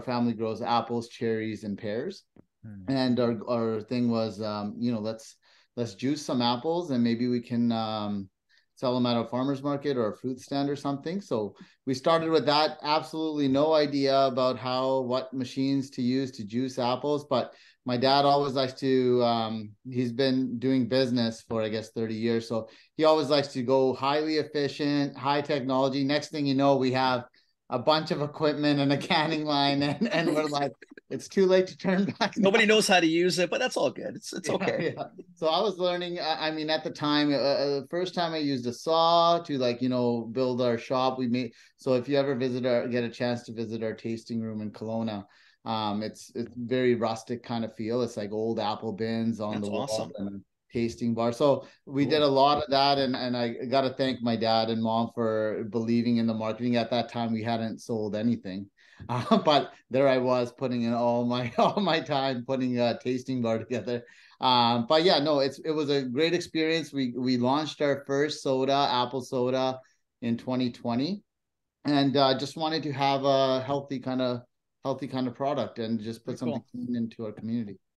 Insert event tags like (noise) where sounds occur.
family grows apples, cherries, and pears. Mm. And our our thing was, um, you know, let's let's juice some apples and maybe we can um, sell them at a farmer's market or a fruit stand or something. So we started with that. Absolutely no idea about how, what machines to use to juice apples. But my dad always likes to, um, he's been doing business for, I guess, 30 years. So he always likes to go highly efficient, high technology. Next thing you know, we have a bunch of equipment and a canning line and, and we're (laughs) like it's too late to turn back nobody knows how to use it but that's all good it's it's okay yeah. so i was learning i mean at the time uh, uh, the first time i used a saw to like you know build our shop we made so if you ever visit our get a chance to visit our tasting room in Kelowna um it's it's very rustic kind of feel it's like old apple bins on that's the wall awesome. and tasting bar. So we cool. did a lot of that, and and I got to thank my dad and mom for believing in the marketing. At that time, we hadn't sold anything, (laughs) uh, but there I was putting in all my (laughs) all my time putting a tasting bar together. Um, but yeah, no, it's it was a great experience. We we launched our first soda, apple soda, in 2020, and uh, just wanted to have a healthy kind of healthy kind of product and just put something cool. into our community.